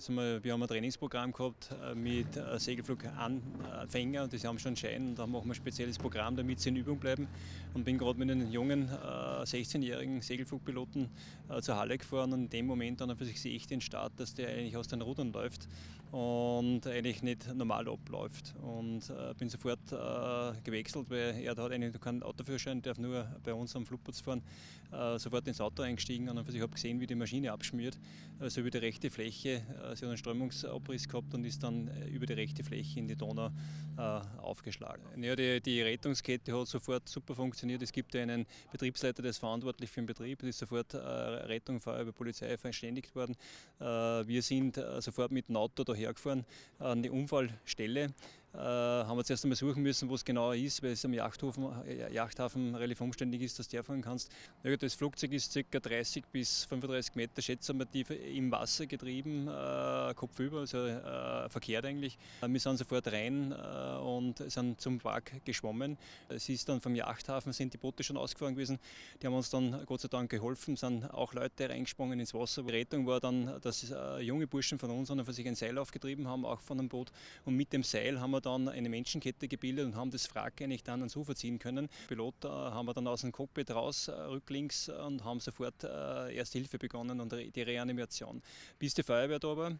Also wir haben ein Trainingsprogramm gehabt äh, mit äh, Segelfluganfänger und die haben schon einen Schein und da machen wir ein spezielles Programm, damit sie in Übung bleiben. Und bin gerade mit einem jungen 16-jährigen Segelflugpiloten zur Halle gefahren und in dem Moment dann für sich sehe ich den Start, dass der eigentlich aus den Rudern läuft und eigentlich nicht normal abläuft. Und bin sofort gewechselt, weil er hat eigentlich keinen Autoführerschein, darf nur bei uns am Flugplatz fahren, sofort ins Auto eingestiegen und ich habe gesehen, wie die Maschine abschmiert, also über die rechte Fläche sie hat einen Strömungsabriss gehabt und ist dann äh, über die rechte Fläche in die Donau äh, aufgeschlagen. Ja, die, die, Rettungskette hat sofort super funktioniert. Es gibt einen Betriebsleiter, der ist verantwortlich für den Betrieb. Es ist sofort äh, Rettung, Feuerwehr, Polizei verständigt worden. wir sind sofort mit dem Auto daher gefahren an die Unfallstelle. Äh, haben wir zuerst einmal suchen müssen, wo es genau ist, weil es am Yachthafen, Yachthafen relativ umständlich ist, dass du fahren kannst. Das Flugzeug ist ca. 30 bis 35 Meter, tief im Wasser getrieben, äh, kopfüber, also äh, verkehrt eigentlich. Wir sind sofort rein äh, und sind zum Park geschwommen. Es ist dann vom Yachthafen, sind die Boote schon ausgefahren gewesen. Die haben uns dann Gott sei Dank geholfen, sind auch Leute reingesprungen ins Wasser. Die Rettung war dann, dass äh, junge Burschen von uns von sich ein Seil aufgetrieben haben, auch von einem Boot. Und mit dem Seil haben wir dann eine Menschenkette gebildet und haben das Wrack eigentlich dann ans Ufer ziehen können. Pilot äh, haben wir dann aus dem Cockpit raus, äh, rücklinks und haben sofort äh, Erste Hilfe begonnen und die Reanimation. Bis die Feuerwehr da war,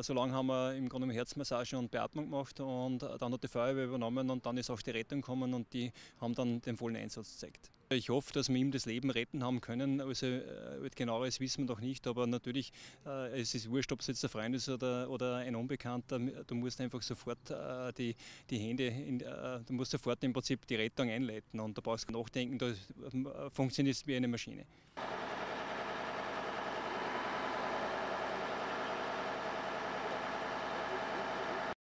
so lange haben wir im Grunde Herzmassage und Beatmung gemacht und dann hat die Feuerwehr übernommen und dann ist auch die Rettung gekommen und die haben dann den vollen Einsatz gezeigt. Ich hoffe, dass wir ihm das Leben retten haben können. Also äh, genaueres wissen wir noch nicht, aber natürlich, äh, es ist wurscht, ob es jetzt ein Freund ist oder, oder ein Unbekannter. Du musst einfach sofort äh, die, die Hände, in, äh, du musst sofort im Prinzip die Rettung einleiten und da brauchst du nachdenken, da äh, funktioniert es wie eine Maschine.